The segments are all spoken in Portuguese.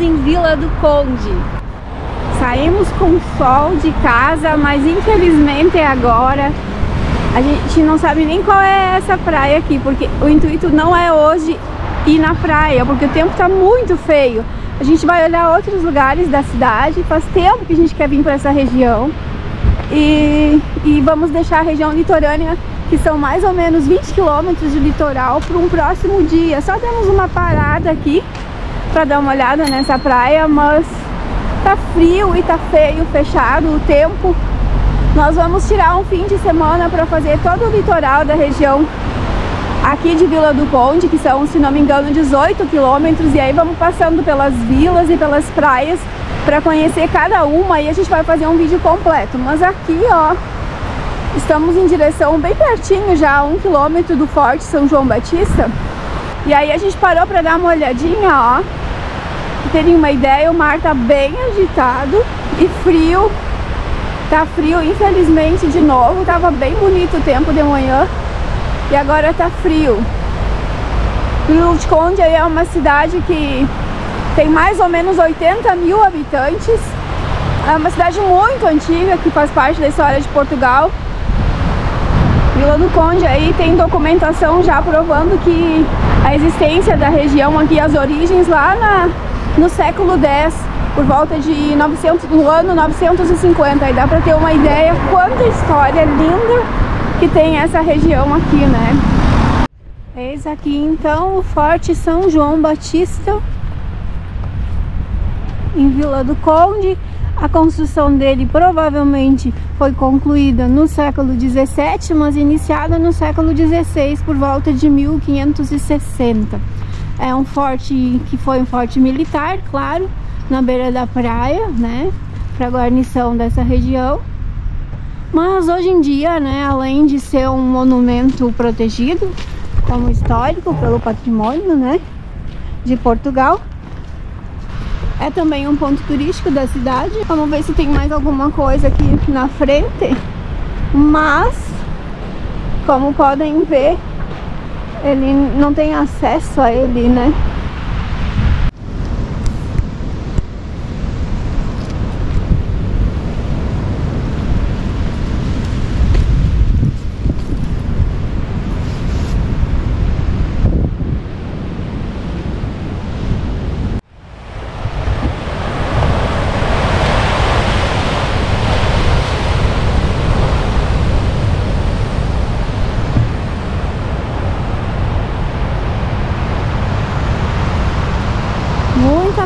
Em Vila do Conde. Saímos com sol de casa, mas infelizmente agora a gente não sabe nem qual é essa praia aqui, porque o intuito não é hoje ir na praia, porque o tempo tá muito feio. A gente vai olhar outros lugares da cidade, faz tempo que a gente quer vir para essa região. E, e vamos deixar a região litorânea que são mais ou menos 20 quilômetros de litoral para um próximo dia. Só temos uma parada aqui para dar uma olhada nessa praia, mas tá frio e tá feio, fechado o tempo. Nós vamos tirar um fim de semana para fazer todo o litoral da região aqui de Vila do Conde, que são, se não me engano, 18 quilômetros, e aí vamos passando pelas vilas e pelas praias para conhecer cada uma e a gente vai fazer um vídeo completo. Mas aqui, ó, Estamos em direção bem pertinho já, a um quilômetro do Forte São João Batista. E aí a gente parou para dar uma olhadinha, ó. Terem uma ideia, o mar tá bem agitado e frio. Tá frio, infelizmente, de novo. Tava bem bonito o tempo de manhã e agora tá frio. De Conde é uma cidade que tem mais ou menos 80 mil habitantes. É uma cidade muito antiga que faz parte da história de Portugal. Vila do Conde aí tem documentação já provando que a existência da região aqui, as origens lá na, no século X, por volta de 900, no ano 950, aí dá para ter uma ideia quanta história linda que tem essa região aqui, né? Eis aqui então o Forte São João Batista em Vila do Conde a construção dele provavelmente foi concluída no século 17, mas iniciada no século 16, por volta de 1560. É um forte que foi um forte militar, claro, na beira da praia, né, para guarnição dessa região. Mas hoje em dia, né, além de ser um monumento protegido como histórico pelo patrimônio, né, de Portugal, é também um ponto turístico da cidade. Vamos ver se tem mais alguma coisa aqui na frente. Mas, como podem ver, ele não tem acesso a ele, né?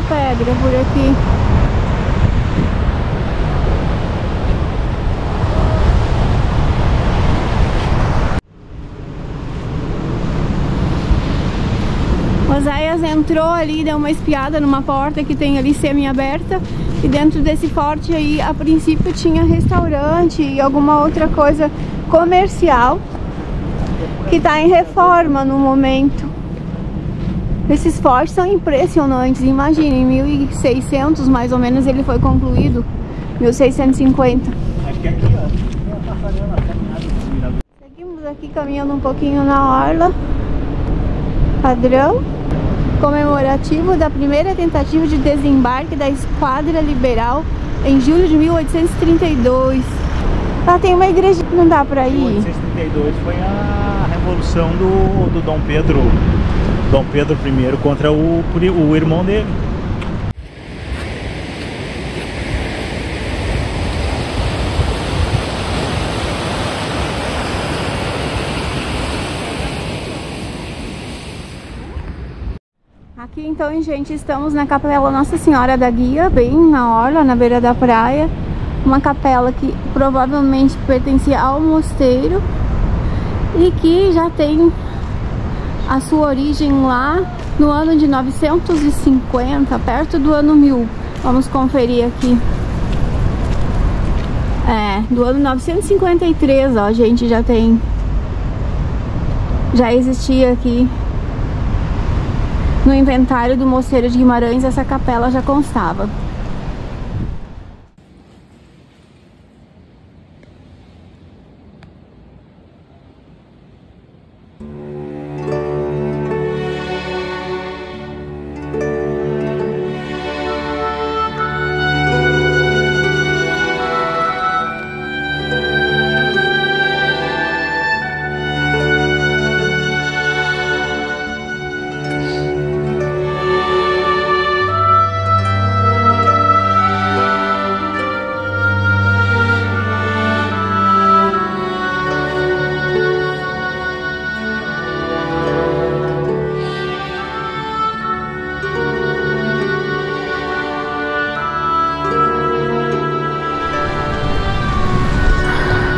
Pedra por aqui. Oséias entrou ali, deu uma espiada numa porta que tem ali semi-aberta e dentro desse forte aí, a princípio tinha restaurante e alguma outra coisa comercial que está em reforma no momento. Esses fortes são impressionantes, imaginem, 1600 mais ou menos ele foi concluído, 1650. Acho que aqui, ó, Seguimos aqui caminhando um pouquinho na orla, padrão, comemorativo da primeira tentativa de desembarque da Esquadra Liberal em julho de 1832. Lá tem uma igreja que não dá pra ir. 1832 foi a revolução do, do Dom Pedro Dom Pedro I contra o, o irmão dele. Aqui então, gente, estamos na capela Nossa Senhora da Guia, bem na orla, na beira da praia. Uma capela que provavelmente pertencia ao mosteiro e que já tem a sua origem lá no ano de 950, perto do ano 1000. Vamos conferir aqui. É, do ano 953, ó, a gente já tem... Já existia aqui no inventário do Mosteiro de Guimarães, essa capela já constava.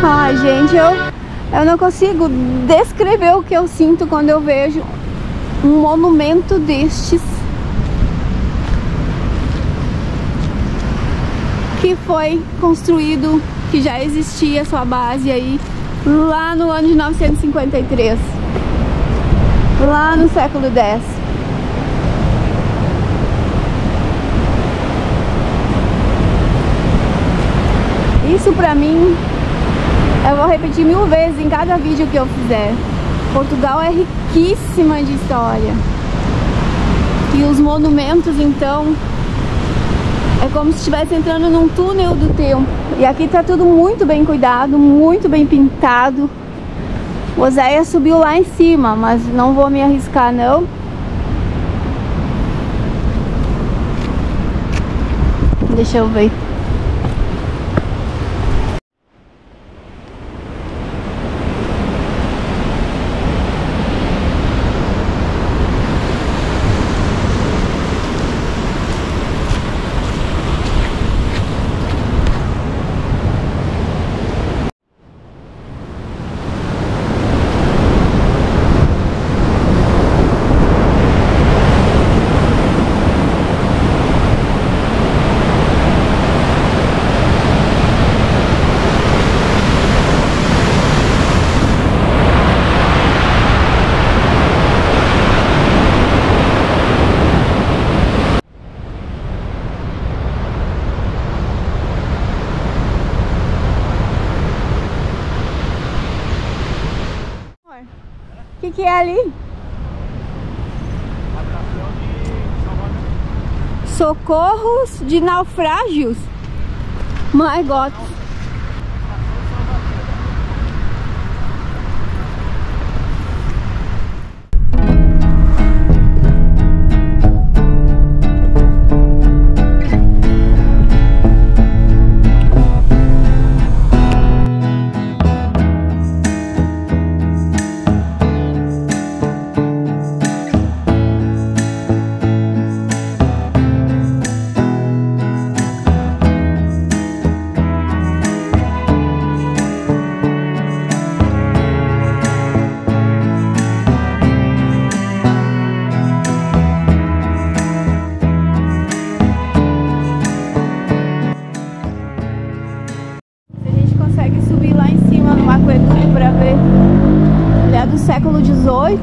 Ai, gente, eu, eu não consigo descrever o que eu sinto quando eu vejo um monumento destes que foi construído, que já existia sua base aí lá no ano de 953, lá no século X. Isso pra mim, eu vou repetir mil vezes em cada vídeo que eu fizer. Portugal é riquíssima de história. E os monumentos, então, é como se estivesse entrando num túnel do tempo. E aqui tá tudo muito bem cuidado, muito bem pintado. O Oséia subiu lá em cima, mas não vou me arriscar não. Deixa eu ver. O que, que é ali? Socorros de naufrágios. My God.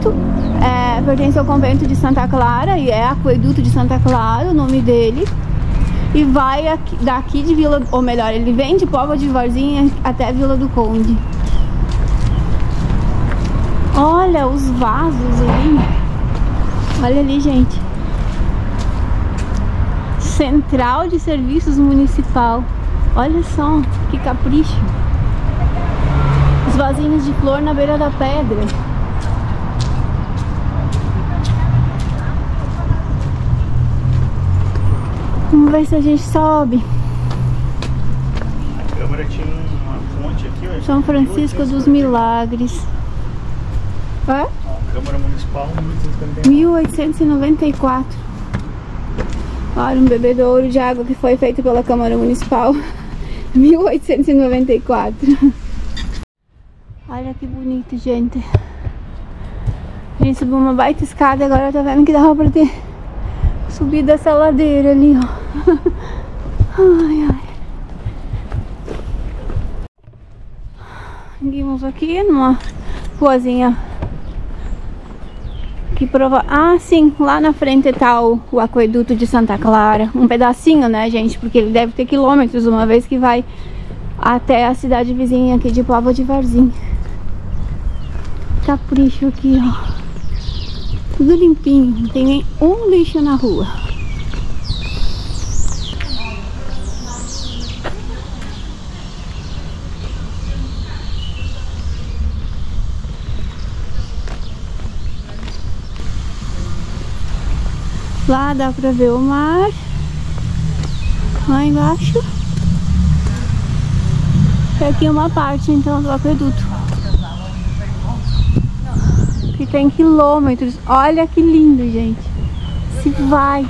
XVIII, é, pertence ao convento de Santa Clara e é aqueduto de Santa Clara, o nome dele. E vai aqui- daqui de Vila, ou melhor, ele vem de Póvoa de Varzinha até Vila do Conde. Olha os vasos ali. Olha ali, gente. Central de Serviços Municipal. Olha só, que capricho. Os vasinhos de flor na beira da pedra. Vamos ver se a gente sobe. A câmera tinha uma fonte aqui, ó. São Francisco dos Milagres. Ó, Câmara Municipal 1849. 1894. Olha, um bebedouro de água que foi feito pela Câmara Municipal. 1894. Olha que bonito, gente. A gente subiu uma baita escada, agora tá vendo que dava pra ter subido essa ladeira ali, ó. Ai, ai. Seguimos aqui numa ruazinha que prova... Ah, sim, lá na frente tá o, o aqueduto de Santa Clara. Um pedacinho, né, gente? Porque ele deve ter quilômetros, uma vez que vai até a cidade vizinha aqui de Póvoa de Varzim. Capricho aqui, ó. Tudo limpinho, não tem nem um lixo na rua. Lá dá pra ver o mar. Lá embaixo. E aqui uma parte então do aqueduto. Que tem quilômetros. Olha que lindo, gente. Se vai.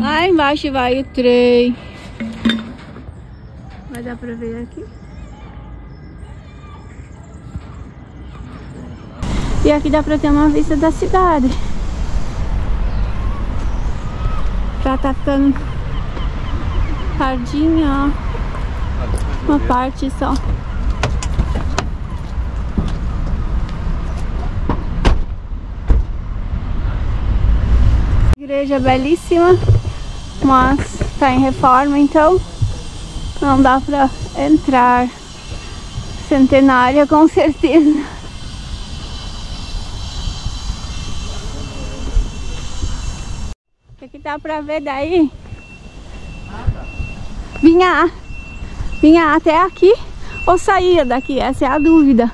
Lá embaixo vai o trem. Vai dar pra ver aqui. E aqui dá pra ter uma vista da cidade. Já tá ficando tardinha, ó. Uma parte só. Igreja belíssima, mas tá em reforma, então não dá pra entrar. Centenária com certeza. O que, dá pra ver daí? Vinha, vinha até aqui ou saía daqui? Essa é a dúvida.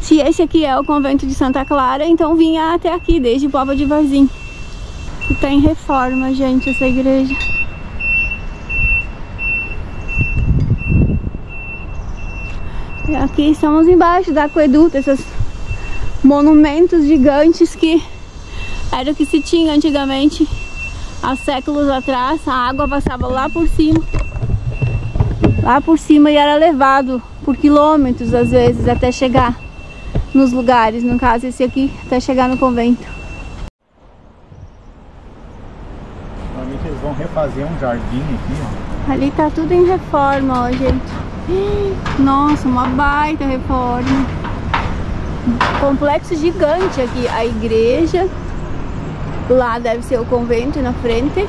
Se esse aqui é o convento de Santa Clara, então vinha até aqui, desde Pova de Varzim. Que tá em reforma, gente, essa igreja. E aqui estamos embaixo da aqueduto, esses monumentos gigantes que era o que se tinha antigamente, há séculos atrás. A água passava lá por cima, lá por cima e era levado por quilômetros às vezes até chegar nos lugares, no caso esse aqui, até chegar no convento. Vão refazer um jardim aqui. Ali tá tudo em reforma, ó, gente. Nossa, uma baita reforma. Complexo gigante aqui. A igreja. Lá deve ser o convento na frente.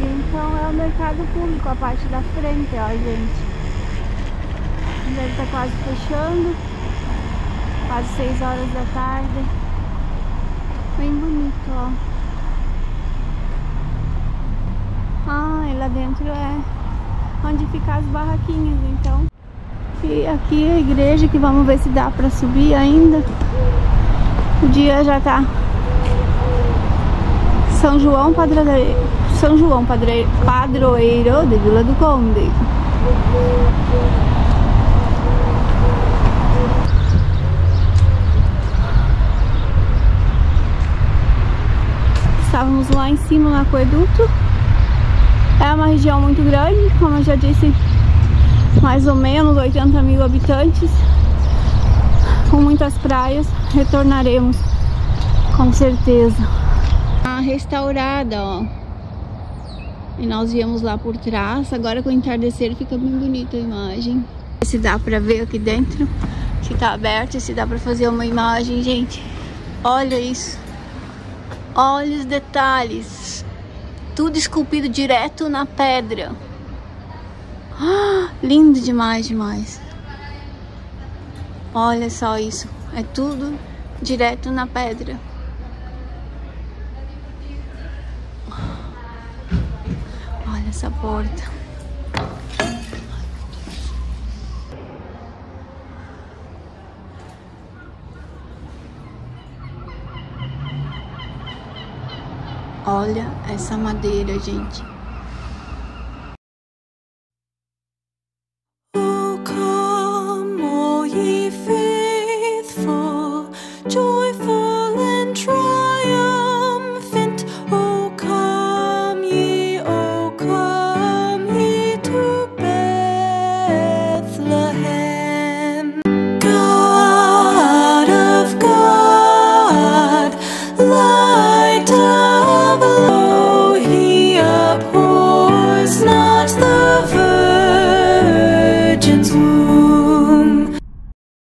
Então é o mercado público, a parte da frente, ó, gente. Deve estar tá quase fechando. Quase 6 horas da tarde. Bem bonito, ó. Ah, e lá dentro é onde ficam as barraquinhas, então. E aqui é a igreja que vamos ver se dá pra subir ainda. O dia já tá São João Padroeiro, São João Padroeiro, Padroeiro de Vila do Conde. estávamos lá em cima no aqueduto. É uma região muito grande, como eu já disse, mais ou menos 80 mil habitantes, com muitas praias. Retornaremos, com certeza. A restaurada, ó. E nós viemos lá por trás. Agora com o entardecer fica bem bonita a imagem. Se dá pra ver aqui dentro, se tá aberto, se dá pra fazer uma imagem, gente. Olha isso. Olha os detalhes. Tudo esculpido direto na pedra. Ah, lindo demais, demais. Olha só isso. É tudo direto na pedra. Olha essa porta. Olha essa madeira, gente.